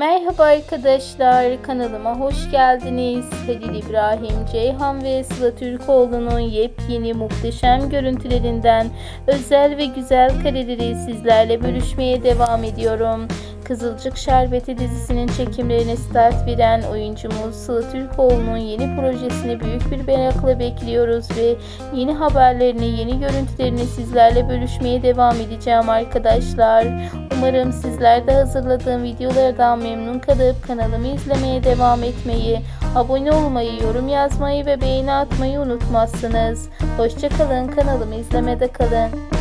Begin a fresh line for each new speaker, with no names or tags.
Merhaba arkadaşlar kanalıma hoş geldiniz. Halil İbrahim Ceyhan ve Sıla Türkoğlu'nun yepyeni muhteşem görüntülerinden özel ve güzel kareleri sizlerle bölüşmeye devam ediyorum. Kızılcık Şerbeti dizisinin çekimlerine start veren oyuncumuz Sıla Türkoğlu'nun yeni projesini büyük bir merakla bekliyoruz ve yeni haberlerini, yeni görüntülerini sizlerle bölüşmeye devam edeceğim arkadaşlar. Umarım sizler de hazırladığım videolardan memnun kalıp kanalımı izlemeye devam etmeyi, abone olmayı, yorum yazmayı ve beğeni atmayı unutmazsınız. Hoşçakalın kanalımı izlemede kalın.